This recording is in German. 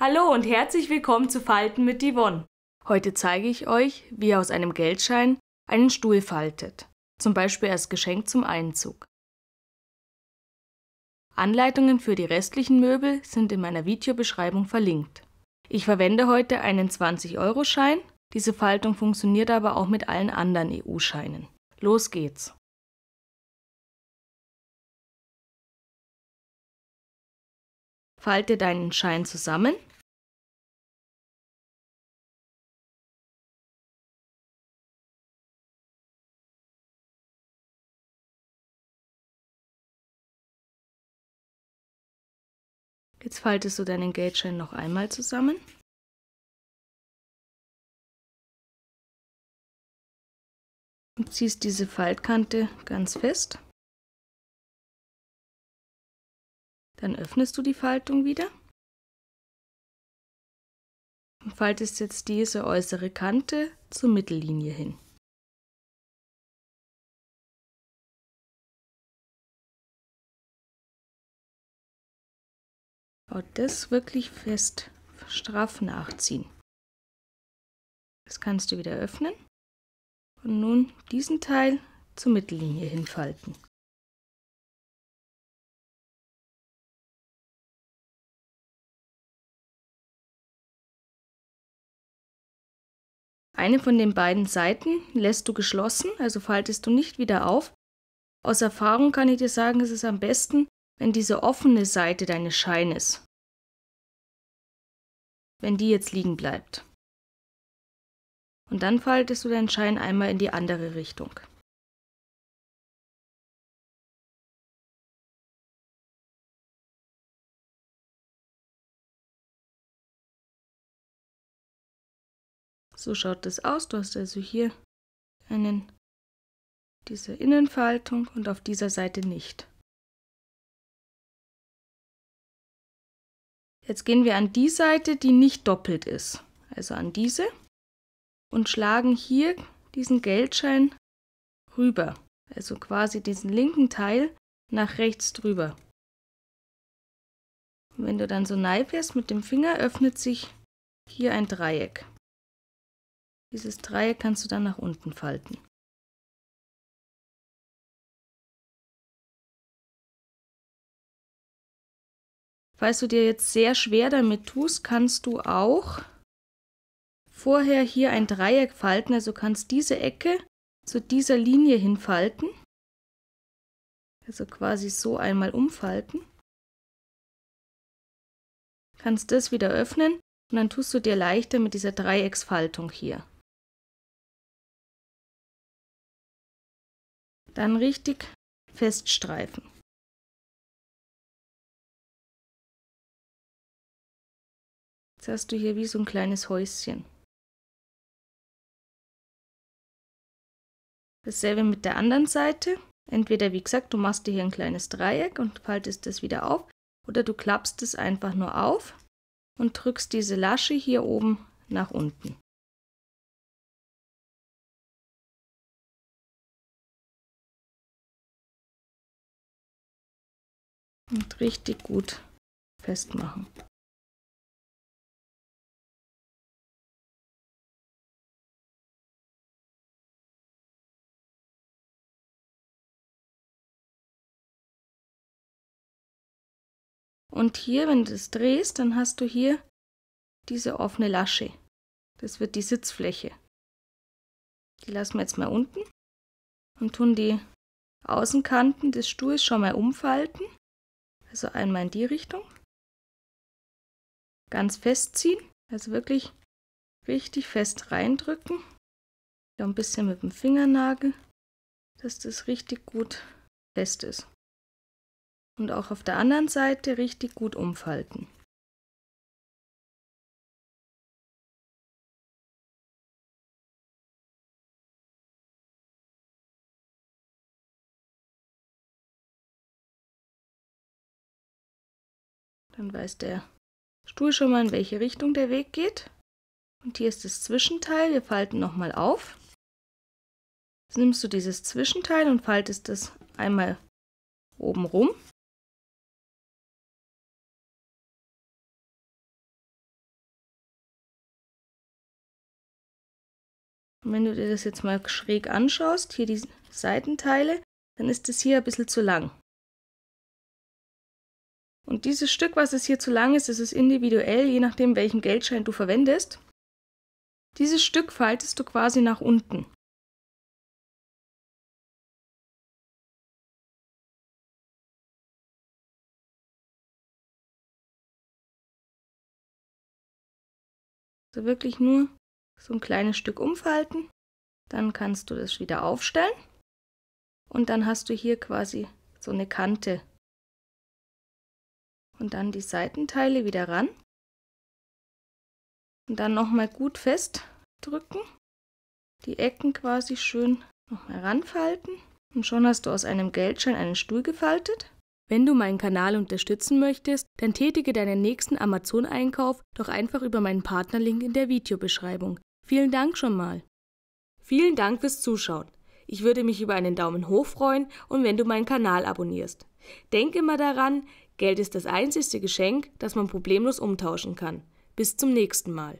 Hallo und herzlich willkommen zu Falten mit Yvonne. Heute zeige ich euch, wie ihr aus einem Geldschein einen Stuhl faltet, zum Beispiel als Geschenk zum Einzug. Anleitungen für die restlichen Möbel sind in meiner Videobeschreibung verlinkt. Ich verwende heute einen 20-Euro-Schein, diese Faltung funktioniert aber auch mit allen anderen EU-Scheinen. Los geht's! Falte deinen Schein zusammen Jetzt faltest du deinen Geldschein noch einmal zusammen. Und ziehst diese Faltkante ganz fest. Dann öffnest du die Faltung wieder. Und faltest jetzt diese äußere Kante zur Mittellinie hin. Baut das wirklich fest, straff nachziehen. Das kannst du wieder öffnen und nun diesen Teil zur Mittellinie hinfalten. Eine von den beiden Seiten lässt du geschlossen, also faltest du nicht wieder auf. Aus Erfahrung kann ich dir sagen, es ist am besten, wenn diese offene Seite deines Scheines, wenn die jetzt liegen bleibt. Und dann faltest du deinen Schein einmal in die andere Richtung. So schaut das aus. Du hast also hier einen, diese Innenfaltung und auf dieser Seite nicht. Jetzt gehen wir an die Seite, die nicht doppelt ist, also an diese, und schlagen hier diesen Geldschein rüber, also quasi diesen linken Teil nach rechts drüber. Und wenn du dann so neifährst mit dem Finger, öffnet sich hier ein Dreieck. Dieses Dreieck kannst du dann nach unten falten. Falls du dir jetzt sehr schwer damit tust, kannst du auch vorher hier ein Dreieck falten, also kannst diese Ecke zu dieser Linie hinfalten. Also quasi so einmal umfalten. Kannst das wieder öffnen und dann tust du dir leichter mit dieser Dreiecksfaltung hier. Dann richtig feststreifen. Jetzt hast du hier wie so ein kleines Häuschen. Dasselbe mit der anderen Seite. Entweder, wie gesagt, du machst dir hier ein kleines Dreieck und faltest das wieder auf, oder du klappst es einfach nur auf und drückst diese Lasche hier oben nach unten. Und richtig gut festmachen. Und hier, wenn du das drehst, dann hast du hier diese offene Lasche. Das wird die Sitzfläche. Die lassen wir jetzt mal unten und tun die Außenkanten des Stuhls schon mal umfalten. Also einmal in die Richtung. Ganz festziehen, also wirklich richtig fest reindrücken. Ja, ein bisschen mit dem Fingernagel, dass das richtig gut fest ist. Und auch auf der anderen Seite richtig gut umfalten. Dann weiß der Stuhl schon mal, in welche Richtung der Weg geht. Und hier ist das Zwischenteil. Wir falten nochmal auf. Jetzt nimmst du dieses Zwischenteil und faltest es einmal oben rum. Und wenn du dir das jetzt mal schräg anschaust, hier die Seitenteile, dann ist das hier ein bisschen zu lang. Und dieses Stück, was es hier zu lang ist, ist individuell, je nachdem, welchen Geldschein du verwendest. Dieses Stück faltest du quasi nach unten. So wirklich nur so ein kleines Stück umfalten. Dann kannst du das wieder aufstellen. Und dann hast du hier quasi so eine Kante. Und dann die Seitenteile wieder ran. Und dann nochmal gut festdrücken. Die Ecken quasi schön nochmal ranfalten. Und schon hast du aus einem Geldschein einen Stuhl gefaltet. Wenn du meinen Kanal unterstützen möchtest, dann tätige deinen nächsten Amazon-Einkauf doch einfach über meinen Partnerlink in der Videobeschreibung. Vielen Dank schon mal. Vielen Dank fürs Zuschauen. Ich würde mich über einen Daumen hoch freuen und wenn du meinen Kanal abonnierst. Denk immer daran, Geld ist das einzigste Geschenk, das man problemlos umtauschen kann. Bis zum nächsten Mal.